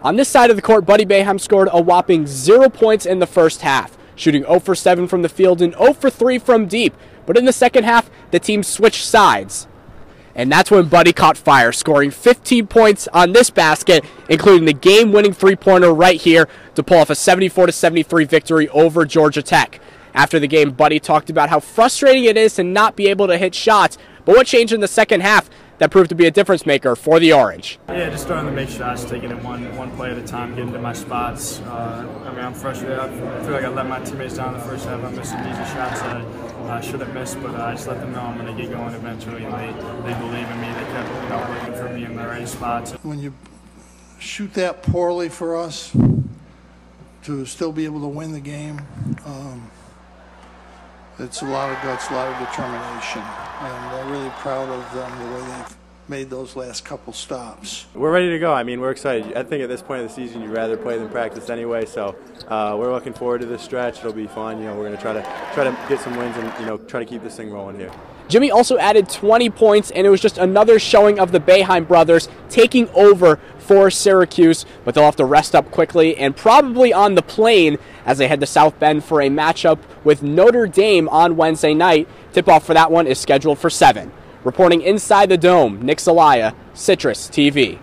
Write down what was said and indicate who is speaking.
Speaker 1: On this side of the court, Buddy Boeheim scored a whopping zero points in the first half, shooting 0 for 7 from the field and 0 for 3 from deep. But in the second half, the team switched sides. And that's when Buddy caught fire, scoring 15 points on this basket, including the game winning three pointer right here to pull off a 74 73 victory over Georgia Tech. After the game, Buddy talked about how frustrating it is to not be able to hit shots, but what changed in the second half that proved to be a difference maker for the Orange.
Speaker 2: Yeah, just starting to make shots, taking it one one play at a time, getting to my spots. Uh, I mean, I'm frustrated. I feel like I let my teammates down in the first half. I missed some easy shots that I should have missed, but uh, I just let them know I'm going to get going eventually, and they, they believe in me. They kept you know, working for me in the right spots.
Speaker 3: When you shoot that poorly for us, to still be able to win the game, um, it's a lot of guts, a lot of determination, and I'm really proud of them the way they've made those last couple stops.
Speaker 4: We're ready to go. I mean, we're excited. I think at this point of the season, you'd rather play than practice anyway. So uh, we're looking forward to this stretch. It'll be fun. You know, we're going to try to try to get some wins and you know try to keep this thing rolling here.
Speaker 1: Jimmy also added 20 points, and it was just another showing of the Boeheim brothers taking over for Syracuse, but they'll have to rest up quickly and probably on the plane as they head to South Bend for a matchup with Notre Dame on Wednesday night. Tip off for that one is scheduled for 7. Reporting inside the dome, Nick Zelaya, Citrus TV.